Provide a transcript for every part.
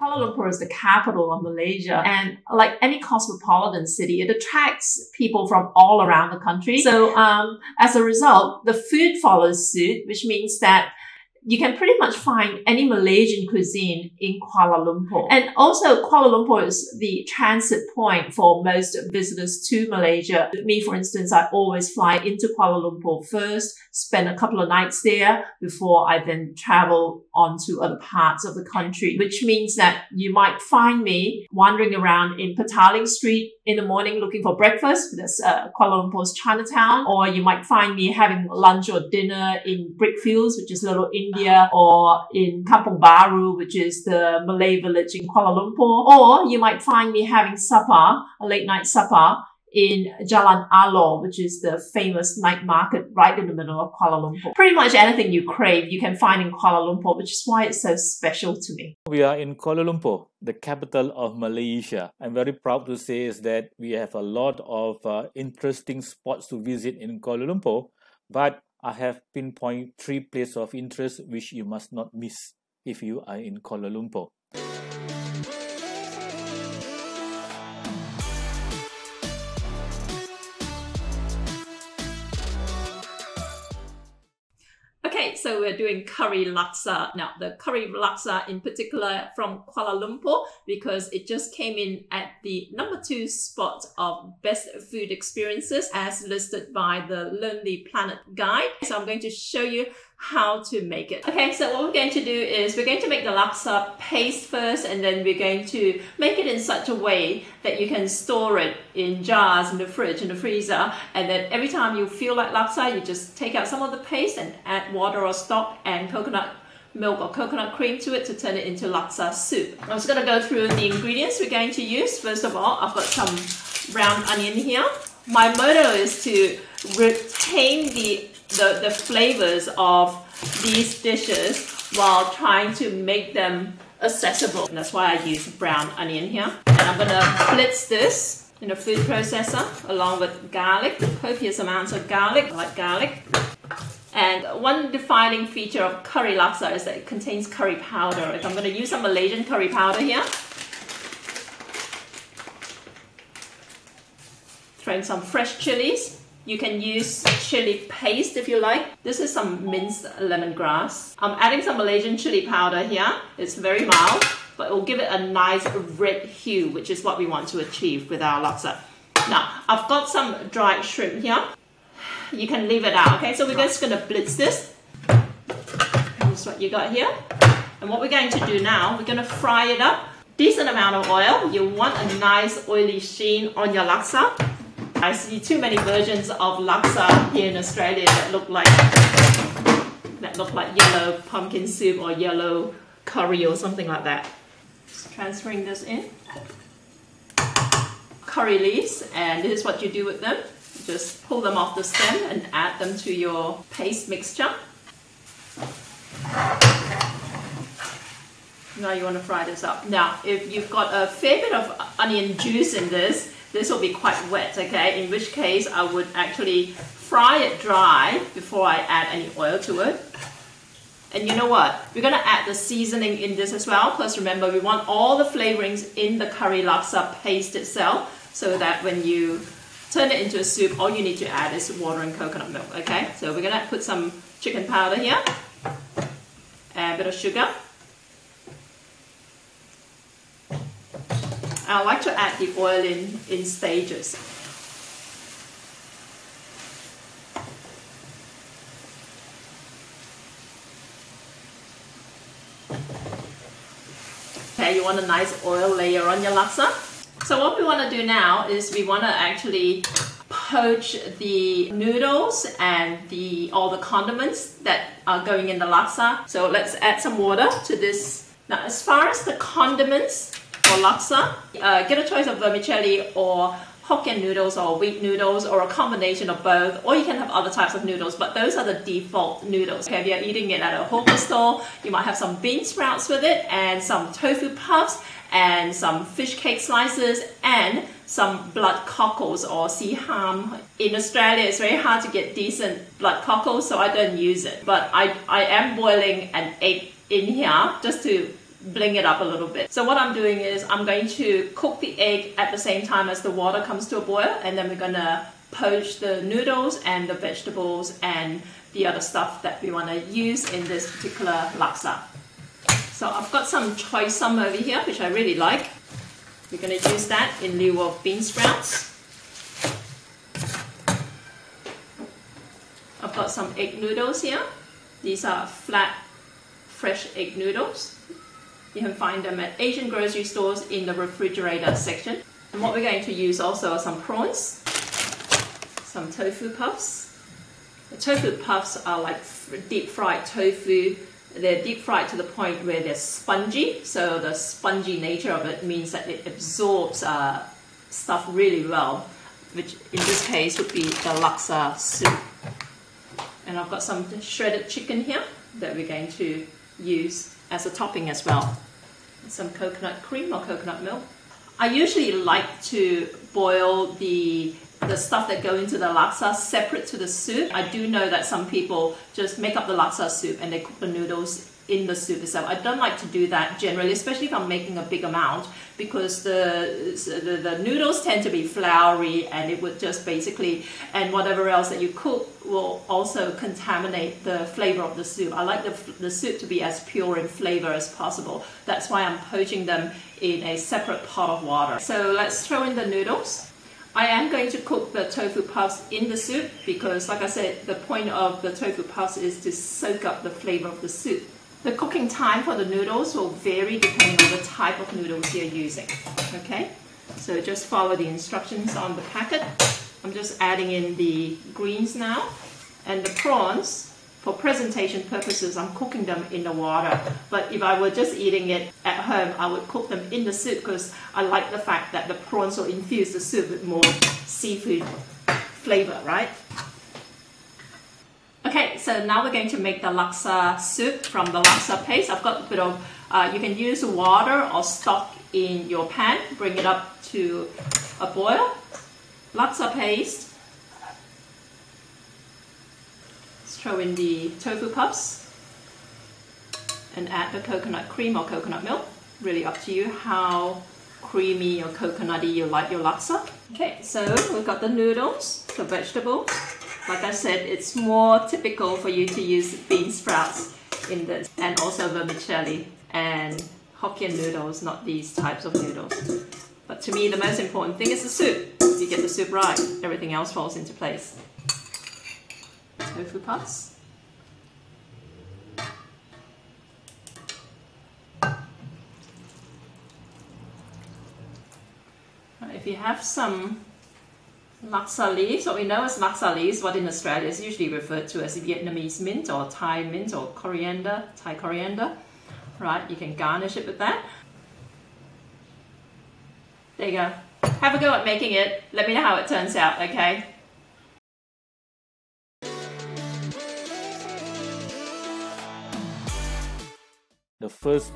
Kuala Lumpur is the capital of Malaysia. And like any cosmopolitan city, it attracts people from all around the country. So um, as a result, the food follows suit, which means that you can pretty much find any Malaysian cuisine in Kuala Lumpur. And also Kuala Lumpur is the transit point for most visitors to Malaysia. Me, for instance, I always fly into Kuala Lumpur first, spend a couple of nights there before I then travel on to other parts of the country, which means that you might find me wandering around in Petaling Street in the morning looking for breakfast. That's uh, Kuala Lumpur's Chinatown. Or you might find me having lunch or dinner in Brickfields, which is a Little India, or in Kampong Baru, which is the Malay village in Kuala Lumpur. Or you might find me having supper, a late night supper, in Jalan Alor, which is the famous night market right in the middle of Kuala Lumpur. Pretty much anything you crave, you can find in Kuala Lumpur, which is why it's so special to me. We are in Kuala Lumpur, the capital of Malaysia. I'm very proud to say is that we have a lot of uh, interesting spots to visit in Kuala Lumpur, but I have pinpoint three places of interest which you must not miss if you are in Kuala Lumpur. So we're doing curry laksa. Now, the curry laksa in particular from Kuala Lumpur because it just came in at the number two spot of best food experiences as listed by the Lonely Planet Guide. So I'm going to show you how to make it. Okay, so what we're going to do is we're going to make the laksa paste first and then we're going to make it in such a way that you can store it in jars in the fridge, in the freezer, and then every time you feel like laksa, you just take out some of the paste and add water or stock and coconut milk or coconut cream to it to turn it into laksa soup. I'm just going to go through the ingredients we're going to use. First of all, I've got some brown onion here. My motto is to retain the the, the flavors of these dishes while trying to make them accessible. And that's why I use brown onion here. And I'm gonna blitz this in a food processor along with garlic, copious amounts of garlic, I like garlic. And one defining feature of curry laksa is that it contains curry powder. I'm to use some Malaysian curry powder here. Throw in some fresh chilies. You can use chili paste if you like. This is some minced lemongrass. I'm adding some Malaysian chili powder here. It's very mild, but it will give it a nice red hue, which is what we want to achieve with our laksa. Now, I've got some dried shrimp here. You can leave it out, okay? So we're just gonna blitz this. That's what you got here. And what we're going to do now, we're gonna fry it up. Decent amount of oil. You want a nice oily sheen on your laksa. I see too many versions of laksa here in Australia that look like that look like yellow pumpkin soup or yellow curry or something like that. Just transferring this in. Curry leaves, and this is what you do with them. Just pull them off the stem and add them to your paste mixture. Now you want to fry this up. Now, if you've got a fair bit of onion juice in this, this will be quite wet, okay? In which case I would actually fry it dry before I add any oil to it. And you know what? We're gonna add the seasoning in this as well. because remember, we want all the flavorings in the curry laksa paste itself so that when you turn it into a soup, all you need to add is water and coconut milk, okay? So we're gonna put some chicken powder here, and a bit of sugar. I like to add the oil in, in stages. Okay, you want a nice oil layer on your laksa. So what we want to do now is we want to actually poach the noodles and the all the condiments that are going in the laksa. So let's add some water to this. Now as far as the condiments, for laksa. Uh, get a choice of vermicelli or Hokkien noodles or wheat noodles or a combination of both, or you can have other types of noodles, but those are the default noodles. Okay, if you're eating it at a hawker store, you might have some bean sprouts with it and some tofu puffs and some fish cake slices and some blood cockles or sea ham. In Australia, it's very hard to get decent blood cockles, so I don't use it. But I, I am boiling an egg in here just to bling it up a little bit. So what I'm doing is I'm going to cook the egg at the same time as the water comes to a boil and then we're going to poach the noodles and the vegetables and the other stuff that we want to use in this particular laksa. So I've got some choy sum over here which I really like. We're going to use that in lieu of bean sprouts. I've got some egg noodles here. These are flat fresh egg noodles. You can find them at Asian grocery stores in the refrigerator section. And what we're going to use also are some prawns, some tofu puffs. The tofu puffs are like deep fried tofu. They're deep fried to the point where they're spongy. So the spongy nature of it means that it absorbs uh, stuff really well, which in this case would be the laksa soup. And I've got some shredded chicken here that we're going to use as a topping as well. Some coconut cream or coconut milk. I usually like to boil the the stuff that go into the laksa separate to the soup. I do know that some people just make up the laksa soup and they cook the noodles in the soup itself. I don't like to do that generally, especially if I'm making a big amount, because the, the, the noodles tend to be floury and it would just basically, and whatever else that you cook will also contaminate the flavor of the soup. I like the, the soup to be as pure in flavor as possible. That's why I'm poaching them in a separate pot of water. So let's throw in the noodles. I am going to cook the tofu puffs in the soup because, like I said, the point of the tofu puffs is to soak up the flavor of the soup. The cooking time for the noodles will vary depending on the type of noodles you're using. Okay, so just follow the instructions on the packet. I'm just adding in the greens now and the prawns. For presentation purposes, I'm cooking them in the water. But if I were just eating it at home, I would cook them in the soup because I like the fact that the prawns will infuse the soup with more seafood flavor, right? Okay, so now we're going to make the laksa soup from the laksa paste. I've got a bit of, uh, you can use water or stock in your pan, bring it up to a boil. Laksa paste. Let's throw in the tofu puffs and add the coconut cream or coconut milk. Really up to you how creamy or coconutty you like your laksa. Okay, so we've got the noodles, the vegetables, like I said, it's more typical for you to use bean sprouts in this and also vermicelli and Hokkien noodles, not these types of noodles. But to me, the most important thing is the soup. If you get the soup right, everything else falls into place. Tofu puffs. If you have some leaves, what we know as laksa leaves, what in Australia is usually referred to as Vietnamese mint or Thai mint or coriander, Thai coriander, right? You can garnish it with that. There you go. Have a go at making it. Let me know how it turns out, okay? The first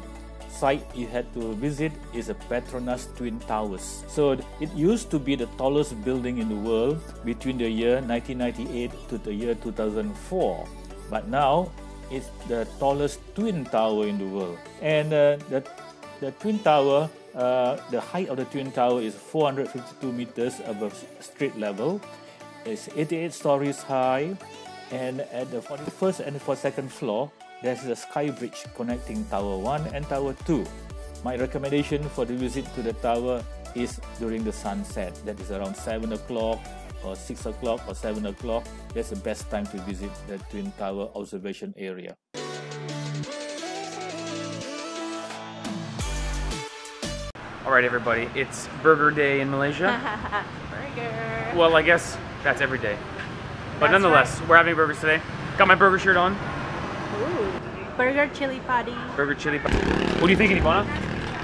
site you had to visit is a Petronas Twin Towers. So it used to be the tallest building in the world between the year 1998 to the year 2004. But now it's the tallest twin tower in the world. And uh, the, the twin tower, uh, the height of the twin tower is 452 meters above street level. It's 88 stories high. And at the 41st and 42nd floor, there's a sky bridge connecting Tower 1 and Tower 2. My recommendation for the visit to the tower is during the sunset. That is around 7 o'clock or 6 o'clock or 7 o'clock. That's the best time to visit the Twin Tower observation area. All right, everybody, it's Burger Day in Malaysia. burger. Well, I guess that's every day. But That's nonetheless, we're having burgers today. Got my burger shirt on. Ooh. Burger chili patty. Burger chili. Patty. What are you thinking, Ivana?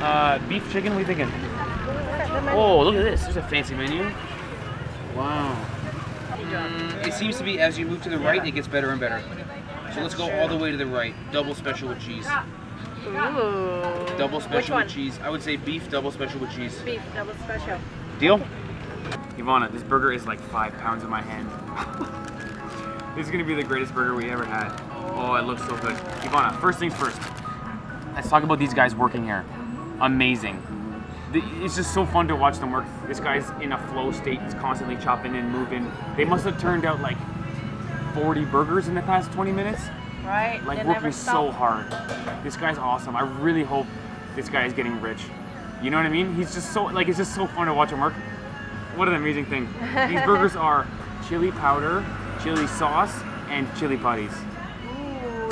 Uh, beef chicken? What are you thinking? Oh, look at this. There's a fancy menu. Wow. Mm, it seems to be as you move to the right, it gets better and better. So let's go all the way to the right. Double special with cheese. Ooh. Double special with cheese. I would say beef double special with cheese. Beef double special. Deal? Ivana, this burger is like five pounds in my hand. this is gonna be the greatest burger we ever had. Oh, it looks so good. Ivana, first things first. let's talk about these guys working here. Amazing. It's just so fun to watch them work. This guy's in a flow state. He's constantly chopping and moving. They must have turned out like 40 burgers in the past 20 minutes. Right? Like they working never so hard. This guy's awesome. I really hope this guy is getting rich. You know what I mean? He's just so like it's just so fun to watch him work. What an amazing thing. These burgers are chili powder, chili sauce, and chili putties.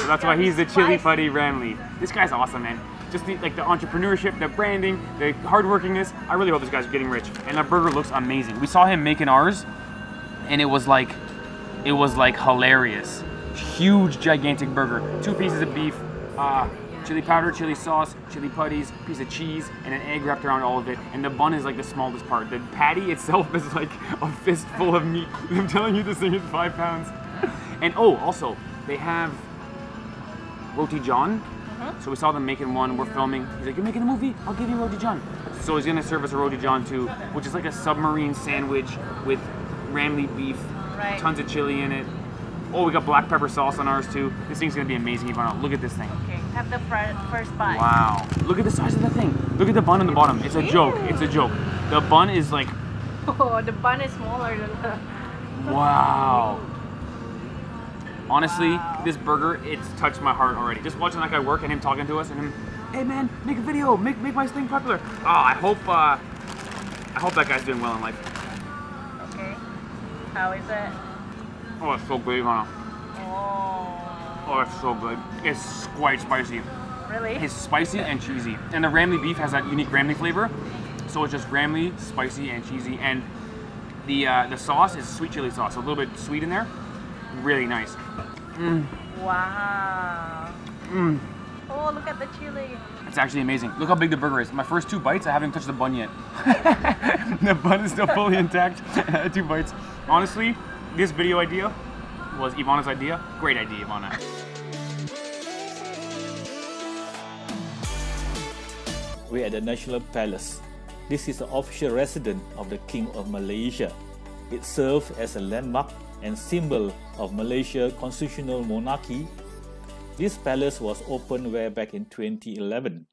That's why he's the chili putty Ramly. This guy's awesome, man. Just the, like the entrepreneurship, the branding, the hardworkingness. I really hope this guy's getting rich. And the burger looks amazing. We saw him making ours, and it was like, it was like hilarious. Huge, gigantic burger. Two pieces of beef, uh, chili powder, chili sauce, chili putties, piece of cheese, and an egg wrapped around all of it. And the bun is like the smallest part. The patty itself is like a fistful of meat. I'm telling you, this thing is five pounds. And oh, also, they have roti john. Mm-hmm. So we saw them making one. We're filming. He's like, "You're making a movie? I'll give you roti john." So he's gonna serve us a roti john too, which is like a submarine sandwich with Ramly beef, Right. tons of chili in it. Oh, we got black pepper sauce on ours too. This thing's gonna be amazing, Ivana. Look at this thing. Okay, have the fir- first bite. Wow. Look at the size of the thing. Look at the bun on the bottom. It's a joke. It's a joke. The bun is like, Oh, the bun is smaller than the. wow. Honestly, this burger, it's touched my heart already. Just watching that guy work and him talking to us and him, hey man, make a video, make make my thing popular. Oh, I hope uh, I hope that guy's doing well in life. Okay. How is it? Oh, it's so good, Ivana. Oh. Oh, it's so good. It's quite spicy. Really? It's spicy and cheesy. And the Ramly beef has that unique Ramly flavor. So it's just Ramly, spicy and cheesy. And the uh, the sauce is sweet chili sauce, so a little bit sweet in there. Really nice. Wow. Mm. Oh, look at the chili. It's actually amazing. Look how big the burger is. My first two bites, I haven't touched the bun yet. the bun is still fully intact. two bites. Honestly, this video idea was Ivana's idea. Great idea, Ivana. We're at the National Palace. This is the official residence of the King of Malaysia. It serves as a landmark and symbol of Malaysia's constitutional monarchy. This palace was opened way back in 2011.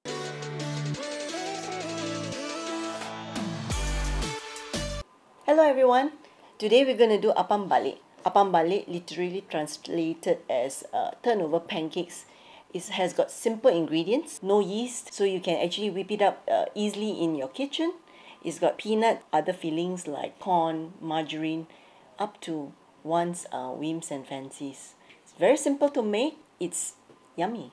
Hello everyone. Today we're going to do apam balik. Apam balik literally translated as uh, turnover pancakes. It has got simple ingredients, no yeast, so you can actually whip it up uh, easily in your kitchen. It's got peanut, other fillings like corn, margarine, up to one's uh, whims and fancies. It's very simple to make. It's yummy.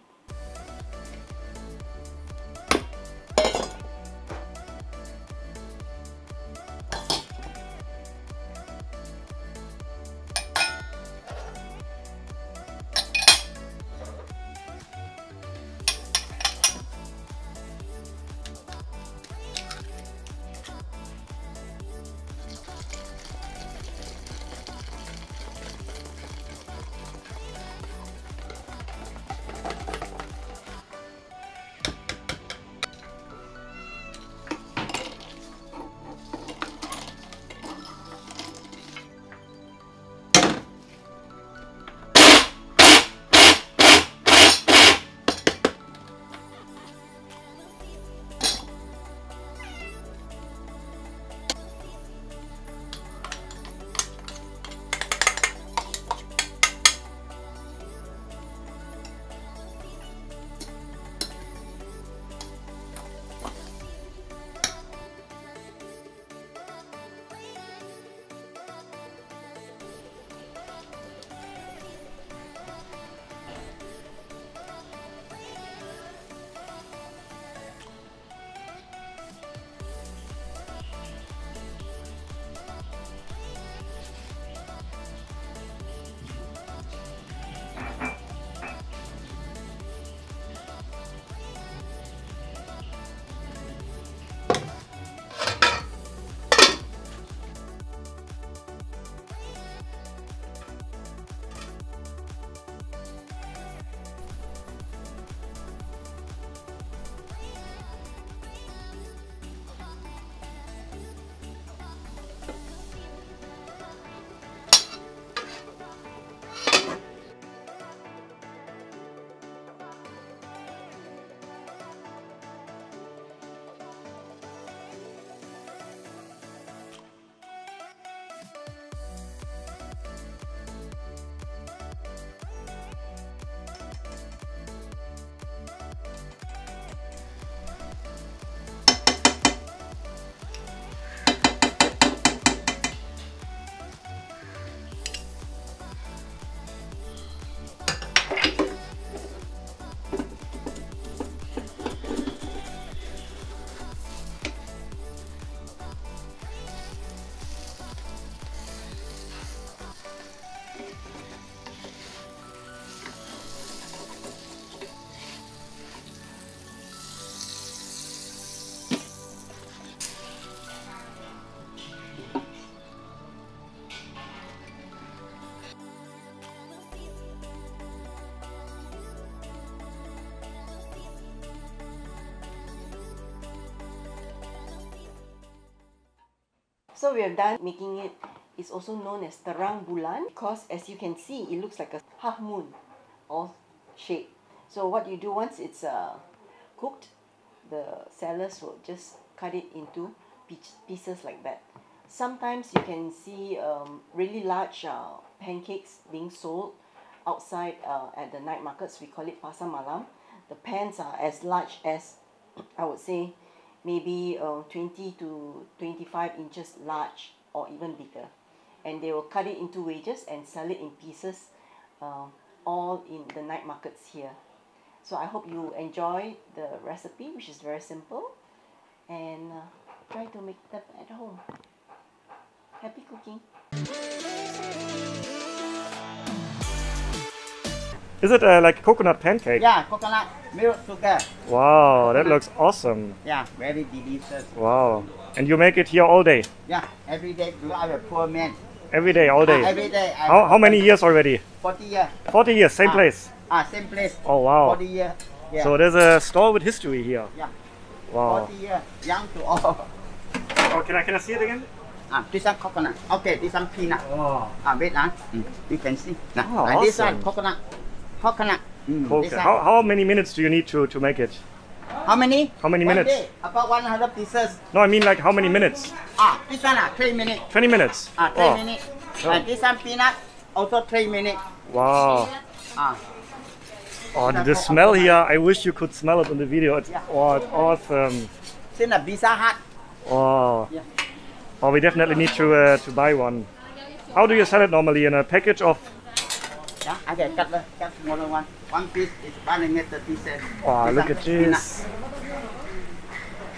So we have done making it. It's also known as terang bulan because as you can see, it looks like a half moon or shape. So what you do once it's uh, cooked, the sellers will just cut it into pieces like that. Sometimes you can see um, really large uh, pancakes being sold outside uh, at the night markets. We call it pasar malam. The pans are as large as I would say maybe uh, 20 to 25 inches large or even bigger. And they will cut it into wedges and sell it in pieces uh, all in the night markets here. So I hope you enjoy the recipe which is very simple and uh, try to make them at home. Happy cooking Is it uh, like coconut pancake? Yeah, coconut milk sugar. Wow, that looks awesome. Yeah, very delicious. Wow. And you make it here all day? Yeah, every day. You are a poor man. Every day, all Ah, day? every day. I How, how many years already? 40 years. 40 years, same Ah. place? Ah, same place. Oh, wow. 40 years. Yeah. So there's a store with history here. yeah. Wow. 40 years. Young to all. Oh, can I, can I see it again? Ah, this one coconut. Okay, this one peanut. Oh. Ah, wait, ah. Mm, you can see. Now, Oh, and this one coconut. Coconut. Mm, Okay. How, how many minutes do you need to, to make it? How many? How many One minutes? day, about 100 pieces. No, I mean like how many minutes? Ah, this one ah, 3 minutes. 20 minutes? Ah, 3 Oh, minutes. Oh. And this one peanut, also 3 minutes. Wow. Ah, Oh, the smell here, I wish you could smell it in the video. It's, oh, it's awesome. this is a Pizza Hut. Oh. Yeah. Oh, we definitely need to uh, to buy one. How do you sell it normally? In a package of? Yeah, I can cut the cut smaller one. One piece is one ringgit thirty cents. Oh, This look one at peanut. this.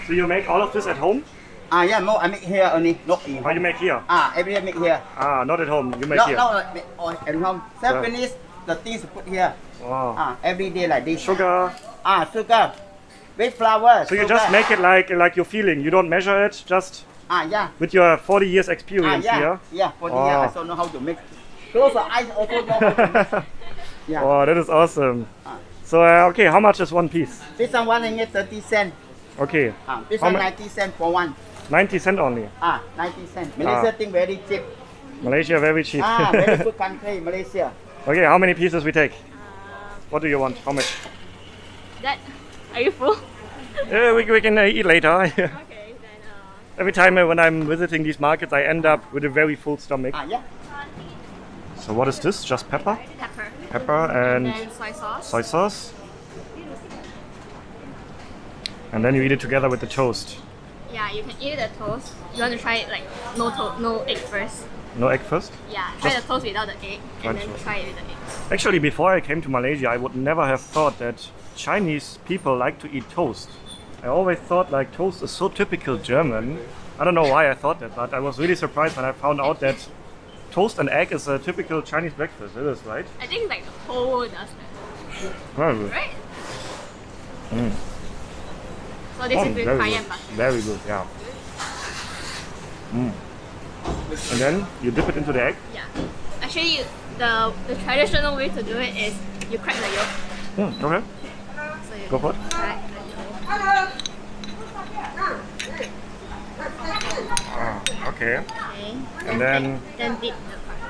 So you make all of this at home? Ah, yeah, no, I make here only, not in Or you make here? Ah, every day make here. Ah, not at home. You make No, here. no, I make all at home. Self finish the things to put here. Wow. Ah, every day like this. Sugar. Ah, sugar. With flour. So you just make it like like you're feeling. You don't measure it. Just Ah, yeah. with your 40 years Ah, experience yeah. here. Yeah, for the Oh. year I also know how to make. Close your eyes also know how to make. Yeah. Oh, that is awesome. So uh, okay, how much is one piece? This one one ringgit thirty cent. Okay, Ah, this How one 90 cents for one. 90 cent only. Ah, ninety cent. Malaysia Ah. thing very cheap. Malaysia very cheap. Ah, very good country, Malaysia. okay, how many pieces we take? What do you want? How much? That are you full? Yeah, we, we can uh, eat later. okay, then uh, Every time uh, when I'm visiting these markets, I end up with a very full stomach. Ah, yeah. So what is this? Just pepper? pepper. Pepper and Then soy sauce. soy sauce. And then you eat it together with the toast. Yeah, you can eat the toast. You want to try it like no to- no egg first. No egg first? Yeah, try Just- the toast without the egg, and then try it with the egg. Actually, before I came to Malaysia, I would never have thought that Chinese people like to eat toast. I always thought like toast is so typical German. I don't know why I thought that, but I was really surprised when I found out that toast and egg is a typical Chinese breakfast. It is, right? I think like the whole world does that, Very good. right? Mm. So this Oh, is with very cayenne butter. Very good, yeah. Mm. And then you dip it into the egg. Yeah. Actually, the the traditional way to do it is you crack the yolk. Mm, okay, So you go for it. crack the yolk. Ah, okay. Okay. And then then dip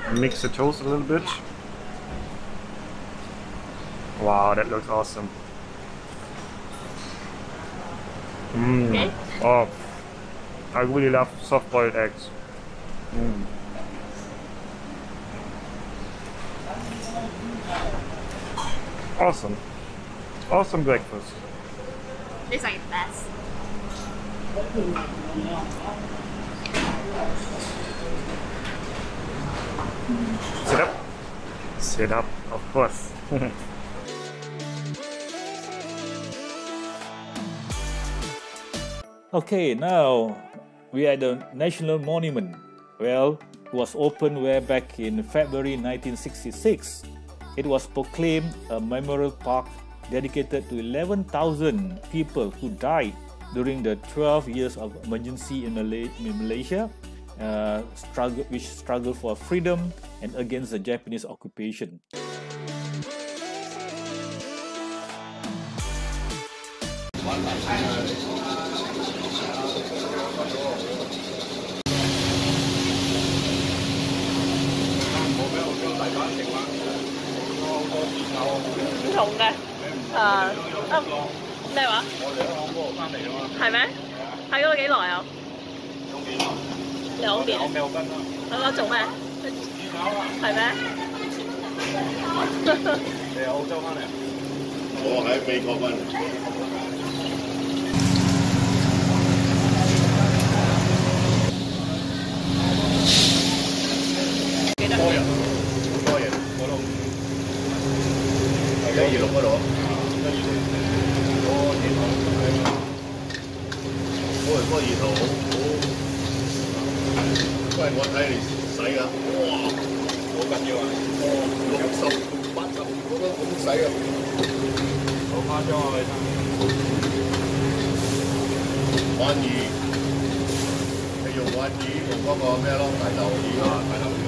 the mix the toast a little bit. Wow, that looks awesome. Mm. Okay. Oh, I really love soft-boiled eggs. Mm. Awesome. Awesome breakfast. This is like the best. Sit up. Sit up, of course. Okay, now we are at the National Monument. Well, it was opened way back in February 1966. It was proclaimed a memorial park dedicated to 11,000 people who died during the 12 years of emergency in, Malaysia, uh, struggle, which struggled for freedom and against the Japanese occupation. 哦咩話？我兩個波翻嚟啊嘛，係咩？喺嗰度幾耐啊？有幾耐？兩年。有咩跟啦？喺嗰度做咩？係咩？你係澳洲翻嚟啊？我喺美國翻嚟。多人，好多人嗰度，係一二六嗰度，一二六，嗰個熱頭，嗰個嗰個熱頭好好，喂，我睇你洗啊，哇，好緊要啊，六十八十我都咁洗啊，好夸张啊！你睇，鯇魚，你用鯇魚用嗰個咩咯，大豆鱼啊，大豆。